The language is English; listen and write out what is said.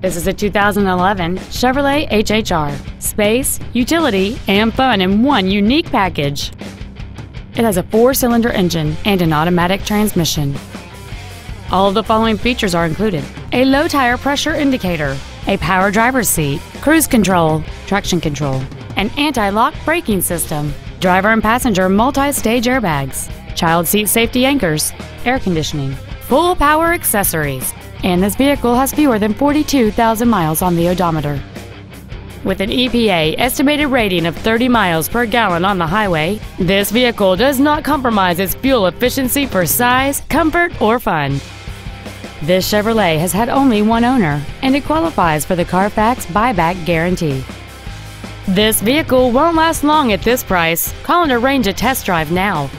This is a 2011 Chevrolet HHR. Space, utility, and fun in one unique package. It has a four-cylinder engine and an automatic transmission. All of the following features are included. A low tire pressure indicator, a power driver's seat, cruise control, traction control, an anti-lock braking system, driver and passenger multi-stage airbags, child seat safety anchors, air conditioning, full power accessories, and this vehicle has fewer than 42,000 miles on the odometer. With an EPA estimated rating of 30 miles per gallon on the highway, this vehicle does not compromise its fuel efficiency for size, comfort, or fun. This Chevrolet has had only one owner, and it qualifies for the Carfax buyback guarantee. This vehicle won't last long at this price. Call and arrange a test drive now.